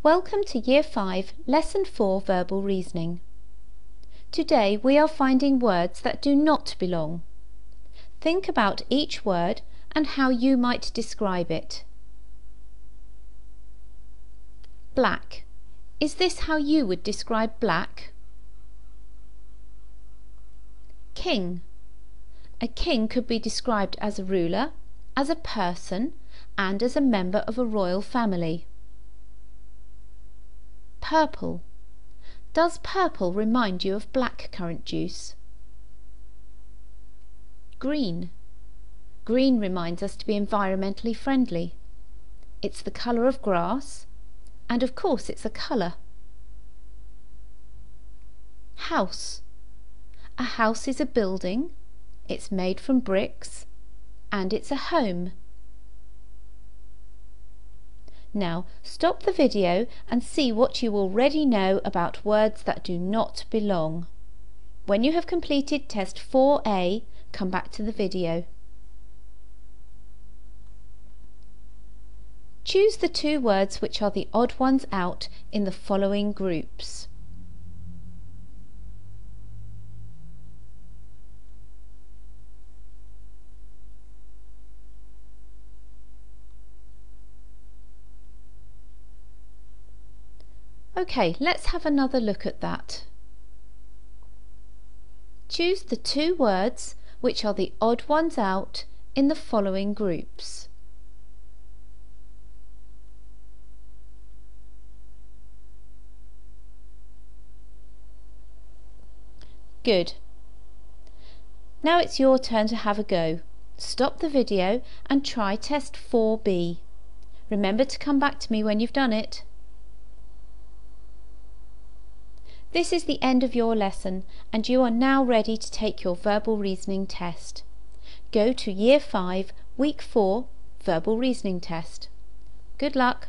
Welcome to Year 5, Lesson 4 Verbal Reasoning. Today we are finding words that do not belong. Think about each word and how you might describe it. Black. Is this how you would describe black? King. A king could be described as a ruler, as a person, and as a member of a royal family. Purple. Does purple remind you of black currant juice? Green. Green reminds us to be environmentally friendly. It's the colour of grass, and of course it's a colour. House. A house is a building, it's made from bricks, and it's a home. Now stop the video and see what you already know about words that do not belong. When you have completed test 4a, come back to the video. Choose the two words which are the odd ones out in the following groups. Okay, let's have another look at that. Choose the two words which are the odd ones out in the following groups. Good. Now it's your turn to have a go. Stop the video and try test 4b. Remember to come back to me when you've done it. This is the end of your lesson and you are now ready to take your verbal reasoning test. Go to Year 5, Week 4, Verbal Reasoning Test. Good luck!